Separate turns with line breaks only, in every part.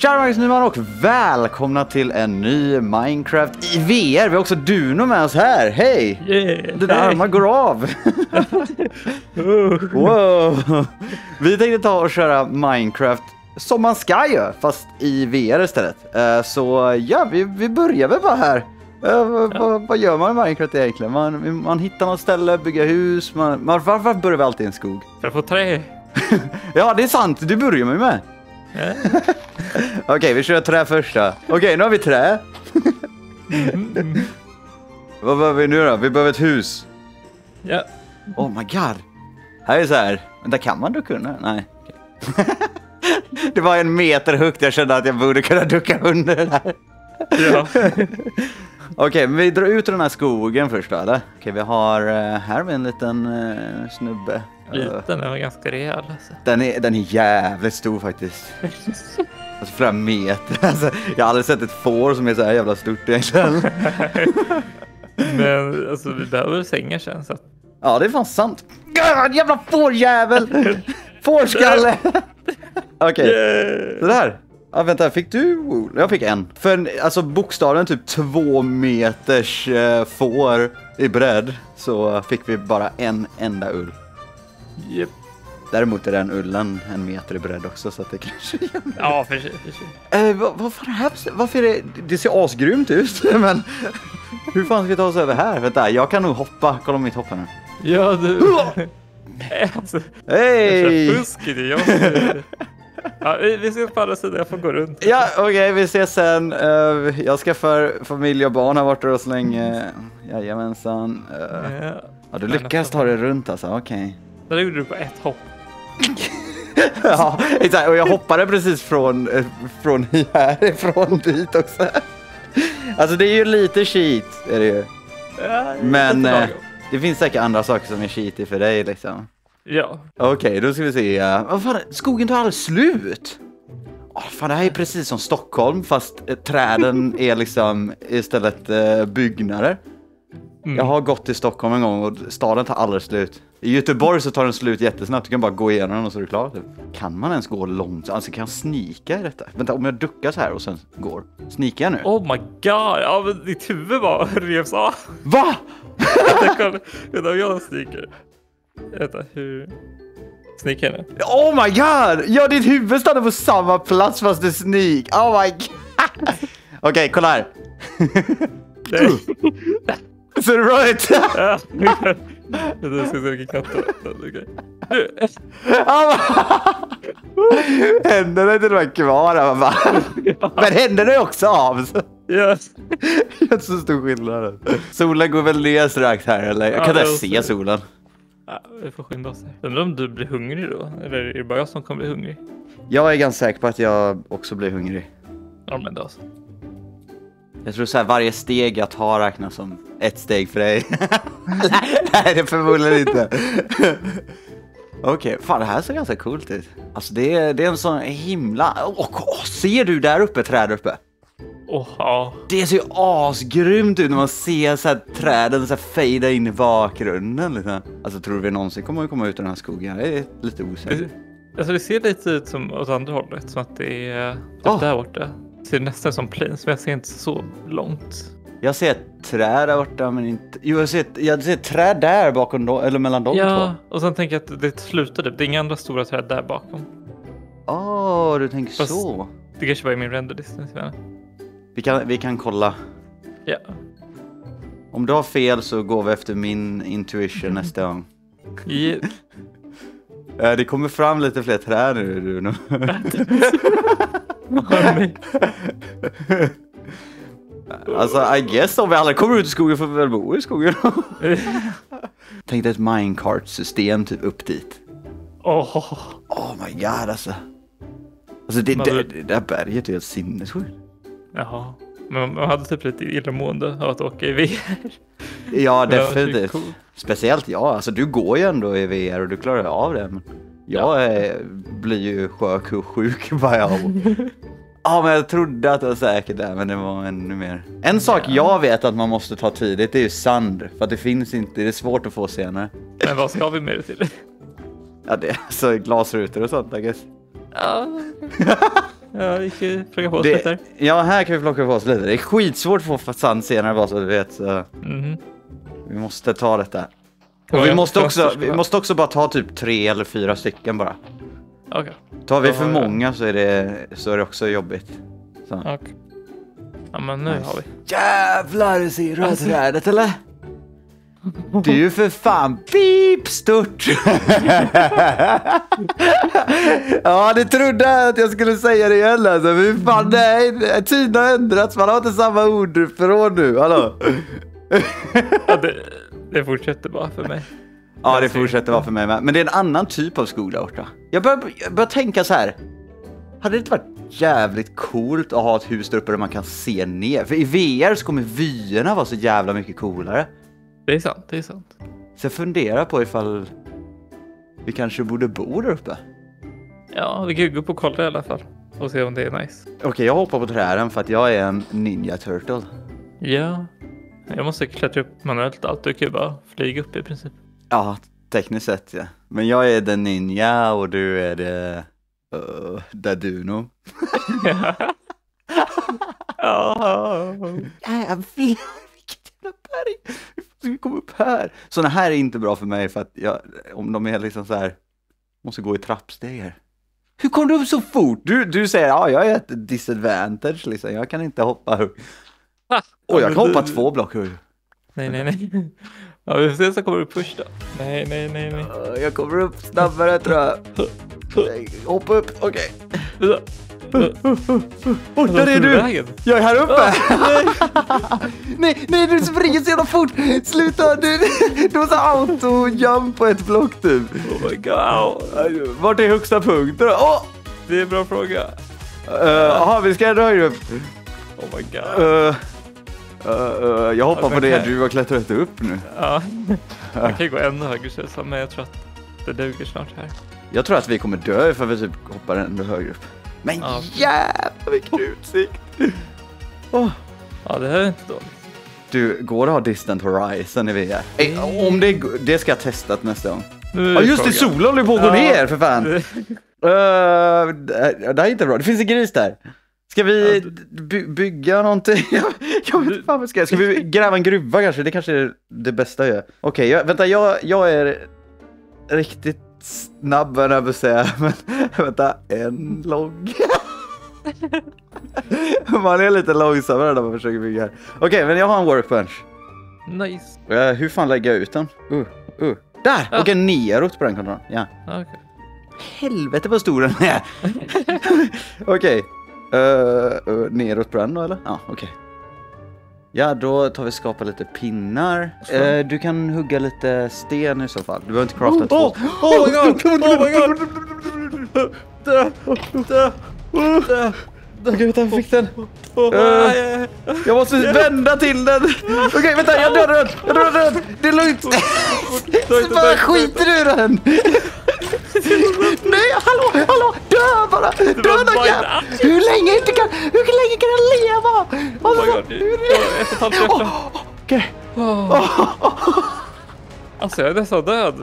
Tja Marcus Nyman och välkomna till en ny Minecraft i VR. Vi har också Duno med oss här. Hej!
Yeah.
Dina armar går av. wow. Vi tänkte ta och köra Minecraft som man ska göra, fast i VR istället. Eh, Så ja, vi, vi börjar väl bara här. Eh, vad- vad, gör man i Minecraft egentligen? Man, man hittar något ställe, bygger hus. Man, man, varför börjar vi alltid i en skog?
För att få trä.
Ja, det är sant. Du börjar med med. Okej, vi kör trä första. Okej, nu har vi trä. Vad behöver vi nu då? Vi behöver ett hus.
ja.
Oh my god. Här är så här. Men där kan man ducka under? Nej. det var en meter högt. Jag kände att jag borde kunna ducka under det där.
ja.
Okej, men vi drar ut ur den här skogen först då, eller? Okej, vi har... eh, här har vi en liten eh, snubbe.
Liten är ganska rejäl alltså.
den, är, den är jävligt stor faktiskt. Alltså flera meter. Alltså, jag har aldrig sett ett får som är så här jävla stort egentligen.
Men alltså vi behöver sängar sen så att
Ja, det är fan sant. Gud, jävla fårjävel! Fårskalle! Okej,
Yeah.
sådär. Ja, vänta, fick du? Jag fick en. För en, alltså bokstavligen typ två meters eh, får i bredd så fick vi bara en enda ull.
Japp.
Däremot är den ullen en meter i bredd också så att det kanske är
Ja, för. För sig.
Eh, vad, vad fan är det här? Varför är det? Det ser asgrymt ut, men hur fan ska vi ta oss över här? Vänta, jag kan nog hoppa. Kolla mitt hopp här nu.
Ja, du. alltså,
Hej!
jag det. Jag måste... Ja, vi ses på andra sidan. Jag får gå runt.
Ja, okej, vi ses sen. Eh, jag skaffar familj och barn här borta då så länge. Jajamensan. Uh,
Ja.
ja, du lyckas ta dig runt alltså, okej.
Det där gjorde du på ett hopp.
ja, exakt. Och jag hoppade precis från, eh, från härifrån dit också. Alltså det är ju lite cheat, är det ju.
Ja,
Men eh, det finns säkert andra saker som är cheaty för dig liksom.
Ja.
Okej, då ska vi se. Vad fan, skogen tar aldrig slut! Åh, fan, det här är precis som Stockholm fast eh, träden är liksom istället eh, byggnader.
Mm.
Jag har gått till Stockholm en gång och staden tar aldrig slut. I Göteborg så tar den slut jättesnabbt, du kan bara gå igenom den och så är du klar. Typ. Kan man ens gå långt? Alltså kan jag snika i detta? Vänta, om jag duckar så här och sen går. Snikar jag nu?
Oh my god, ja men ditt huvud bara revs av.
Va?
Vänta, om jag sniker. Vänta, hur... Sniker jag nu?
Oh my god! Ja, ditt huvud stannar på samma plats fast du sneak. Oh my god! Okej, kolla här. Ut?
Ja. Vänta, jag ska se vilken katt det. Nu.
Händerna är till och med kvar bara. Men händerna är också av.
Ja.
Inte så stor skillnad. Solen går väl ner strax här eller? Jag
Ja,
kan inte
är
se solen.
Ja, vi får skynda oss. Undrar om du blir hungrig då? Eller är det bara jag som kommer bli hungrig?
Jag är ganska säker på att jag också blir hungrig.
Ja men då så.
Jag tror så här varje steg jag tar räknas som ett steg för dig. Nej, det förmodligen inte. Okej, fan det här ser ganska coolt ut. Alltså det är, det är en sån himla... Åh, åh, ser du där uppe, träd uppe?
Åh, ja.
Det ser ju asgrymt ut när man ser så här träden så här fejda in i bakgrunden. Liksom. Alltså tror du vi någonsin kommer att komma ut ur den här skogen? Jag är lite osäker.
Alltså det ser lite ut som åt andra hållet. Som att det är typ
Åh.
där borta. Ser nästan som plains, men jag ser inte så långt.
Jag ser ett träd där borta men inte... Jo, jag ser ett, jag ser ett träd där bakom eller mellan de
Ja,
två.
och sen tänker jag att det slutar typ. Det är inga andra stora träd där bakom.
Åh, du tänker
Fast-
så.
Det kanske bara är min render distance. jag.
Vi kan, vi kan kolla.
Ja.
Om du har fel så går vi efter min intuition nästa gång.
I,
Eh, Det kommer fram lite fler träd nu, Bruno. alltså, I guess om vi aldrig kommer ut i skogen får vi väl bo i skogen. Tänk dig ett minecart-system typ upp dit.
Åh,
Oh my god alltså. Alltså det,
Men
det, det där berget är helt sinnessjukt.
jaha. Men man hade typ lite illamående av att åka i VR.
Ja, definitivt.
coolt.
Speciellt jag. Alltså du går ju ändå i VR och du klarar av det. Men jag eh, blir ju sjuk och sjuk bara av. Ja, men jag trodde att det var säkert där, men det var ännu mer. En sak jag vet att man måste ta tidigt, det är ju sand. För att det finns inte, det är svårt att få senare.
Men vad ska vi med det till?
Ja, det är så glasrutor och sånt, I guess.
Ja. Jag gick och plockade på oss
Det,
lite.
ja, här kan vi plocka på oss lite. Det är skitsvårt att få sand senare bara så du vet. Så
Mhm.
vi måste ta detta.
Ja,
Och vi måste, också, vi måste också bara ta typ tre eller fyra stycken bara.
Okej.
Tar vi för många så är det, så är det också jobbigt. Så.
okej. Ja men nu
Nice.
har vi.
Jävlar, ser du
Alltså-
trädet eller? Det är ju för fan pipstort! ja, det trodde jag att jag skulle säga det igen alltså. Men fan, nej, tiden har ändrats. Man har inte samma ordförråd nu. Hallå?
Ja, det, det fortsätter bara för mig.
Ja, det fortsätter vara för mig med. Men det är en annan typ av skog där borta. Jag börjar, jag börjar tänka så här. Hade det inte varit jävligt coolt att ha ett hus där uppe där man kan se ner? För i VR så kommer vyerna vara så jävla mycket coolare.
Det är sant, det är sant.
Så jag funderar på ifall vi kanske borde bo där uppe.
Ja, vi kan ju gå upp och kolla i alla fall. Och se om det är nice.
Okej, jag hoppar på träden för att jag är en ninja turtle.
Ja. Jag måste klättra upp manuellt. Allt du kan ju bara flyga upp i princip.
Ja, tekniskt sett ja. Men jag är den ninja och du är det... Uh, Daduno.
ja.
Jävlar, vilket jävla berg! Hur ska vi komma upp här? Såna här är inte bra för mig för att jag, om de är liksom så här, måste gå i trappsteg här. Hur kom du upp så fort? Du, du säger ja, jag är ett disadvantage liksom, jag kan inte hoppa högt. Och jag kan hoppa två block högt.
Nej, nej, nej. Ja, vi får se så kommer du upp först då. Nej, nej, nej, nej.
Uh, Jag kommer upp snabbare tror jag. Nej, Hoppa upp, okej. Oj, där är du! Jag är här uppe!
Nej.
nej, nej, du springer så jävla fort! Sluta! Du, du måste auto-jump på ett block typ.
Oh my god.
Vart är högsta punkten då? Åh!
Det är en bra fråga.
Eh, Jaha, vi ska ändå högre upp.
Oh my god.
Uh, uh, uh, jag hoppar
Ja,
på det
kan-
du har klättrat upp nu.
Ja. Man kan ju gå ännu högre känns men jag tror att det duger snart här.
Jag tror att vi kommer dö för vi typ hoppar ändå högre upp. Men
Ja,
jävlar vilken utsikt! Åh.
Ja, det här är inte dåligt.
Du, går det att ha distant horizon i VR? Eh, om det, det ska jag testa nästa gång.
Nu
Ja just det, solen håller på att gå
Ja.
ner för fan!
Det-
Uh, det här är inte bra, det finns en gris där. Ska vi by bygga någonting? jag, vet inte fan vad vi ska Ska vi gräva en gruva kanske? Det kanske är det bästa jag gör. Okej, jag, vänta, jag, jag är riktigt snabb höll jag att säga. Men vänta, en logg. man är lite långsammare när man försöker bygga här. Okej, men jag har en workbench.
Nice.
Uh, hur fan lägger jag ut den? Uh, uh. Där!
Ja.
Okej, neråt på den kontrollen. Ja.
Okej.
Helvete vad stor den är! Okej. Uh, uh, neråt på den då eller? Ja, okej. Ja, då tar vi skapa lite pinnar. Eh, du kan hugga lite sten i så fall. Du behöver inte crafta två.
Oh, oh my god! Oh my god! Dö! Dö! Dö!
Okej, vänta, jag fick den.
Oh, nej.
Jag måste vända till den. Okej, vänta, jag dödade den. Jag dödade den. Det är lugnt. Bara skiter ur den. Nej, hallå, hallå, dö bara.
bara
kan.
en-
Hur länge inte kan, hur länge kan den leva?
Oh my god, ett och ett halvt hjärta.
Okej.
Oh. Alltså jag är nästan död.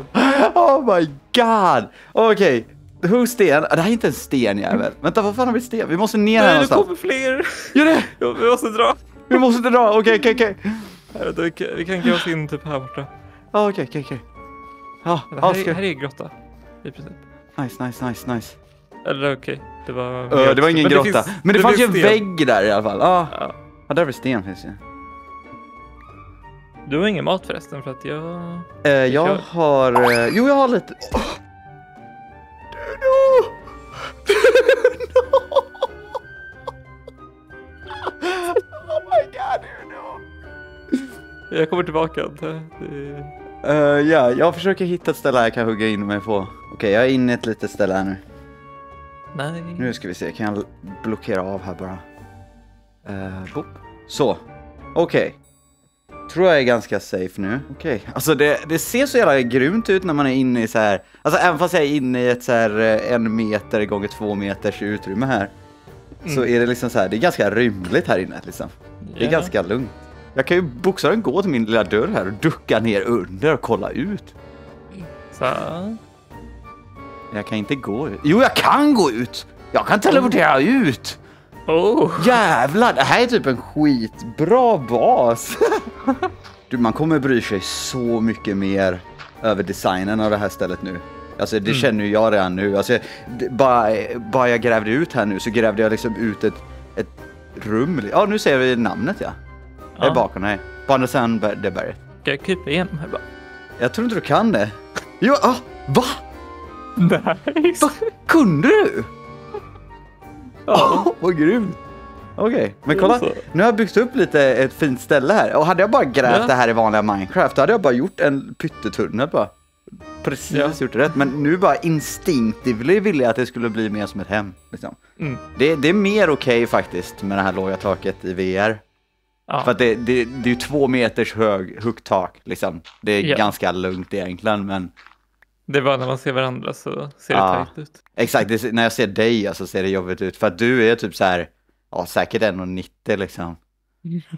Oh my god! Okej, hugg sten. Ah, Det här är inte en stenjävel. Vänta, vad fan har vi sten? Vi måste ner här
Nej, det
någonstans.
kommer fler.
Gör det!
Jo, Vi måste dra.
Vi måste dra. Okej, okej, okej.
Vänta, Vi kan- vi kan gräva oss in typ här borta.
Ja, okej, okej, okej. Ja,
Det
ja,
här, är, här är grotta. I princip.
Nice, nice, nice, nice.
Eller okej, det var...
Uh, det var ingen
Men
grotta.
finns-
Men det, fanns ju en vägg där i alla fall. Ja,
Ja.
ja där vid sten finns ju.
Du har ingen mat förresten för att jag...
Eh, jag
kör.
har... Eh, jo, jag har lite... Oh. Duno! Duno! oh my god, Duno!
Jag kommer tillbaka. Det,
Eh, ja, jag försöker hitta ett ställe jag kan hugga in mig på. Okej, jag är inne i ett litet ställe här nu.
Nej.
Nu ska vi se, kan jag blockera av här bara? Uh. Så, okej. Tror jag är ganska safe nu. Okej, alltså det, det ser så jävla grymt ut när man är inne i så här. Alltså även fast jag är inne i ett så här eh, en meter gånger två meters utrymme här. Så
Mm.
är det liksom så här, det är ganska rymligt här inne liksom. Det är ganska lugnt. Jag kan ju bokstavligen gå till min lilla dörr här och ducka ner under och kolla ut.
Så.
Jag kan inte gå ut. Jo, jag kan gå ut! Jag kan teleportera ut!
Oh.
Jävlar, det här är typ en skitbra bas. du, man kommer bry sig så mycket mer över designen av det här stället nu. Alltså det känner ju jag redan nu. Alltså, det, bara, bara jag grävde ut här nu så grävde jag liksom ut ett, ett rum. Ja, nu ser vi namnet ja. Det är
Ja.
bakom dig. På andra sidan det berget.
Ska jag krypa igenom här bara?
Jag tror inte du kan det. Jo, ah, va?
Nice!
Va? Kunde du?
Ja.
Åh, vad grymt! Okej, men kolla. Nu har jag byggt upp lite ett fint ställe här. Och hade jag bara grävt
Ja.
det här i vanliga Minecraft, då hade jag bara gjort en pyttetunnel bara. Precis
Ja.
gjort det rätt. Men nu bara instinktivt ville jag att det skulle bli mer som ett hem. Liksom.
Mm.
Det, det är mer okej faktiskt med det här låga taket i VR.
Ja.
För att det, det, det är ju två meters hög, högt tak liksom. Det är
Ja.
ganska lugnt egentligen men
Det är bara när man ser varandra så ser det
Ja.
tajt ut.
exakt, det, när jag ser dig alltså, ser det jobbigt ut. För att du är typ så här, ja säkert 1,90 liksom.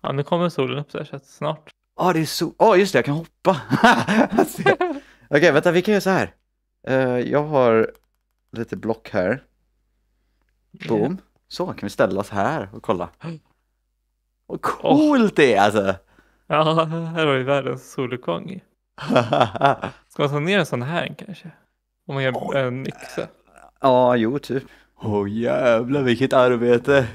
Ja, nu kommer solen upp så så att snart.
Ja, det är så... Åh, just det, jag kan hoppa. Okej, vänta, vi kan göra så här. Eh, jag har lite block här. Boom. Så, kan vi ställa oss här och kolla. Vad coolt det är alltså.
Ja, här har vi världens soluppgång. Ska man ta ner en sån här kanske? Om man gör en yxa.
ja, jo, typ. Åh jävlar vilket arbete.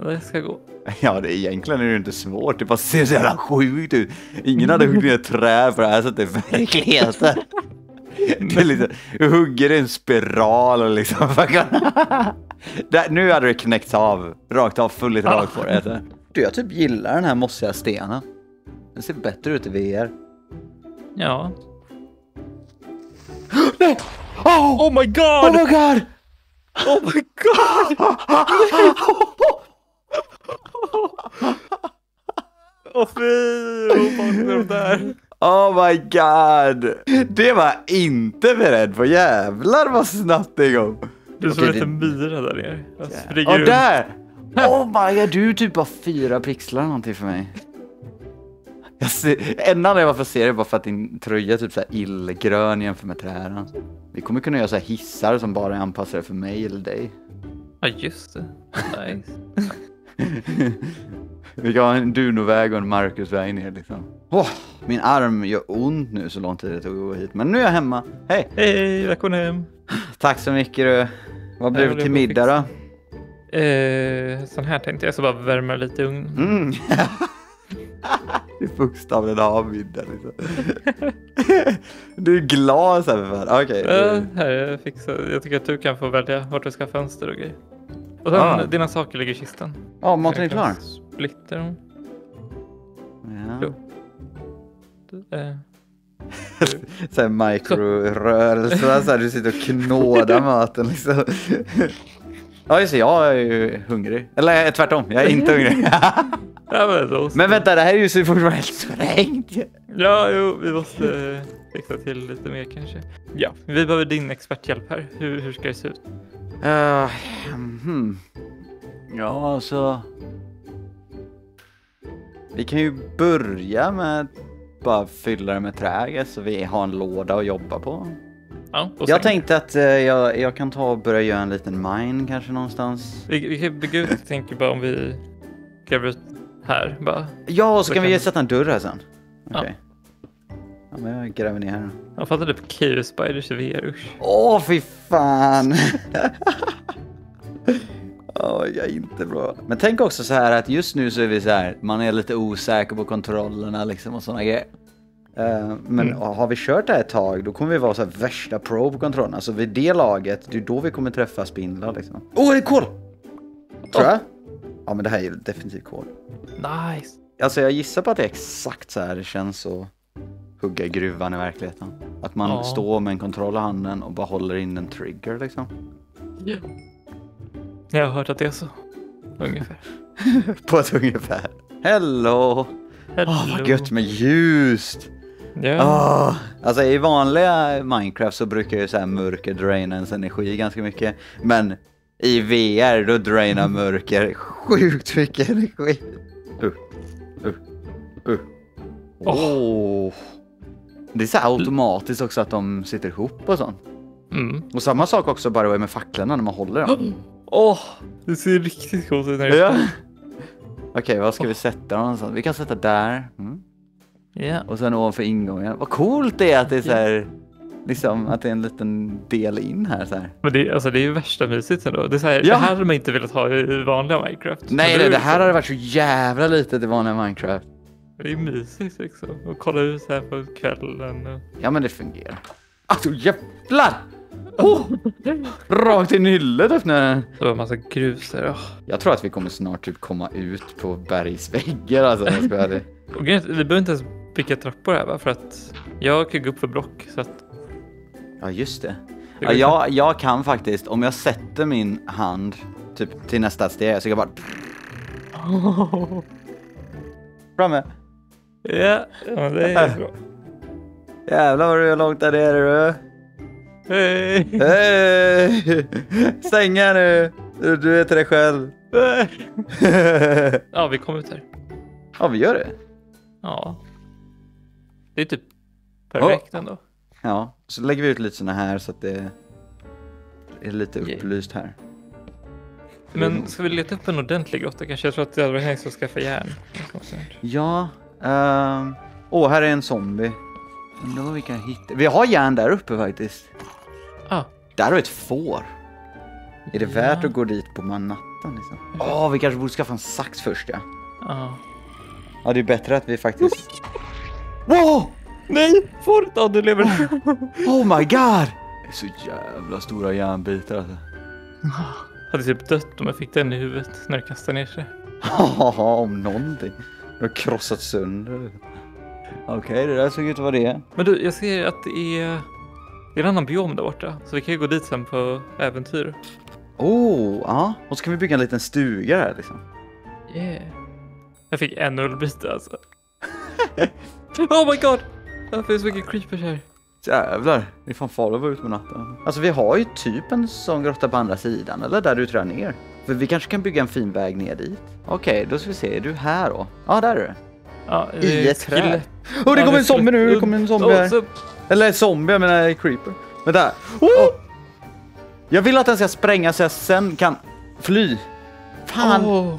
Det ska gå.
ja, det är egentligen är det inte svårt. Det bara ser så jävla sjukt ut. Ingen hade huggit ner trä på det här sättet i verkligheten. Det är liksom, du hugger en spiral och liksom. Där, nu hade det knäckts av. Rakt av, fullt rakt på det. Du, jag typ gillar den här mossiga stenen. Den ser bättre ut i VR.
Ja.
Nej! Oh,
Oh my god!
oh my god!
Oh my god! Åh fy! Vad fan är de där?
Oh my god! Det var inte beredd på. Jävlar vad snabbt det går.
Du som en liten myra där nere. Jag springer
Och
runt.
där! Oh my god, du är typ bara fyra pixlar någonting för mig. Jag ser, enda anledningen varför jag ser det bara för att din tröja är typ så här illgrön jämfört med träden. Vi kommer kunna göra så här hissar som bara är anpassade för mig eller dig.
Ja just det. Nice.
Vi kan ha en Dunoväg och en Marcusväg ner liksom. Åh, min arm gör ont nu så lång tid det tog att gå hit. Men nu är jag hemma. Hej!
Hej, välkommen hem.
Tack så mycket du. Vad blir
Ja,
det till middag då?
Eh, sån här tänkte jag, så bara värma lite i ugnen.
Mm. det är bokstavligen av middag liksom. du är glad så här för fan. Okej.
Ja, här, jag fixar. Jag tycker att du kan få välja vart du ska ha fönster och grejer. Och sen,
Ah.
dina saker ligger i kistan.
Ja, maten är klar.
Splitta dem.
Ja.
Jo. Eh,
Så här mikrorörelser, så här, du sitter och knådar maten liksom. Ja just det, jag är ju hungrig. Eller eh, tvärtom, jag är inte hungrig.
men,
Men vänta, det här är ju så fortfarande helt sprängt.
Ja, jo, vi måste eh, fixa till lite mer kanske. Ja, vi behöver din experthjälp här. Hur, hur ska det se ut?
Uh, hmm. Ja, alltså. Vi kan ju börja med att bara fylla det med träd så vi har en låda att jobba på.
Ja,
Jag tänkte att eh, jag, jag kan ta och börja göra en liten mine kanske någonstans.
Vi, vi kan bygga ut, jag tänker bara om vi gräver ut här bara.
Ja, och så
Så
kan vi
kan-
sätta en dörr här sen.
Ja.
Okej. Ja, men jag gräver ner här.
Jag fattade på Cave Spiders i VR, usch.
Åh, fy fan! Åh, jag är inte bra. Men tänk också så här att just nu så är vi så här, man är lite osäker på kontrollerna liksom och sådana grejer. Eh, men
Mm.
har vi kört det här ett tag då kommer vi vara så här värsta pro på kontrollerna. Så vid det laget, det är då vi kommer träffa spindlar liksom. Åh, oh, det är kol! Tror jag. Ja, men det här är definitivt kol.
Nice.
Alltså jag gissar på att det är exakt så här det känns att hugga i gruvan i verkligheten. Att man
Ja.
står med en kontroll i handen och bara håller in en trigger liksom.
Jag har hört att det är så. Ungefär.
På ett ungefär. Hello!
Hello.
Åh vad gött med ljust!
Ja.
Åh, Alltså i vanliga Minecraft så brukar ju så här mörker draina ens energi ganska mycket. Men i VR då drainar mörker sjukt mycket energi. Uh, uh, uh. Åh. Det är så här automatiskt också att de sitter ihop och sånt.
Mm.
Och samma sak också bara med facklorna när man håller dem.
Åh, det ser riktigt coolt ut när det
Ja. Okej, vad ska vi sätta dem någonstans? Vi kan sätta där. Mm.
Ja.
Och sen ovanför ingången. Vad coolt det är att det är så här, liksom att det är en liten del in här så här.
Men det, alltså, det är ju värsta mysigt ändå. Det, är så här,
Ja.
det här hade man inte velat ha i vanliga Minecraft.
Nej, nej,
är
det här hade varit så jävla litet i vanliga Minecraft.
Det är mysigt liksom. Och kolla ut så här på kvällen. Och...
Ja, men det fungerar. Alltså jävlar! Oh! Rakt in i hyllet öppnade den.
Det var en massa grus där. åh.
Jag tror att vi kommer snart typ komma ut på bergsväggar alltså. jag ska vara.
Och grejen är att vi behöver inte ens bygga trappor här va? För att jag kan gå upp för block. Så att
Ja, just det. Ja, jag, jag kan faktiskt, om jag sätter min hand typ till nästa steg så kan jag bara framme.
Ja, det är bra.
Jävlar vad du är långt där nere du.
Hej!
Hej! Stäng här nu. Du, är till dig själv.
Ja, vi kom ut här.
ja, vi gör det.
Ja. Det är typ perfekt ändå.
Ja, så lägger vi ut lite såna här så att det är lite upplyst här.
Men ska vi leta upp en ordentlig grotta kanske? Jag tror att det hade varit nice att skaffa järn.
Ja, ehm, åh här är en zombie. Undrar vad vi kan hitta. Vi har järn där uppe faktiskt.
Ah,
Där har vi ett får. Är det
Ja.
värt att gå dit på natten liksom? Åh, vi kanske borde skaffa en sax först ja.
ja.
Ja, det är bättre att vi faktiskt... Wow!
Nej! Fåret! Ja, du lever.
Oh my god! Det är så jävla stora järnbitar alltså.
hade typ dött om jag fick den i huvudet när det kastade ner sig.
Haha, om någonting. Det har krossat sönder. Okej, det där såg ut att vara det.
Men du, jag ser att det är, det är en annan biom där borta. Så vi kan ju gå dit sen på äventyr.
Oh, ja. Och så kan vi bygga en liten stuga här liksom.
Yeah. Jag fick en ullbit alltså. oh my god! Det finns så mycket creepers här.
Jävlar, det är fan farligt att vara ute på natten. Alltså vi har ju typ en sån grotta på andra sidan, eller där du trär ner. För vi kanske kan bygga en fin väg ner dit. Okej, då ska vi se, är du här då? Ja, där är du.
Ja,
I
eh,
ett träd. Åh, det
Ja,
kommer en zombie nu, det kommer en zombie här. Eller zombie, jag menar creeper. Vänta. Oh! Jag vill att den ska spränga så jag sen kan fly. Fan.
Åh.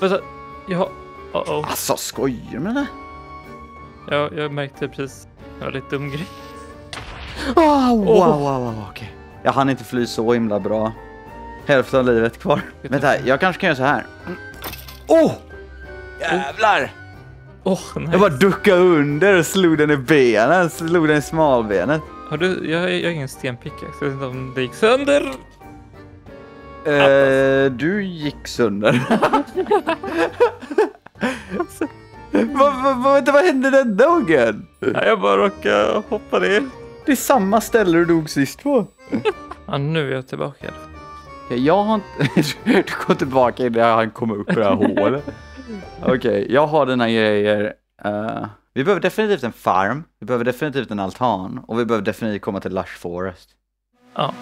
Vänta, jag har... Oh -oh.
Alltså, skojar du med det?
Jag, jag märkte precis. Det var lite dum grej.
Oh, wow, wow, wow, okej. Jag hann inte fly så himla bra. Hälften av livet kvar. Vänta, jag kanske kan göra så här. Åh! Jävlar!
Åh, nej.
Jag bara duckade under och slog den i benen, slog den i smalbenet.
Har du, jag, jag har ingen stenpickaxe. Jag vet inte om det gick sönder.
Eh, du gick sönder. vad, vad, vad, vänta, vad hände den dagen?
Nej, jag bara råkade hoppa ner.
Det är samma ställe du dog sist på.
Ja, nu är jag tillbaka.
Jag har inte... du kom tillbaka innan han kom upp ur det här hålet. Okej, jag har dina grejer. Uh, vi behöver definitivt en farm, vi behöver definitivt en altan och vi behöver definitivt komma till Lush Forest.
Ja.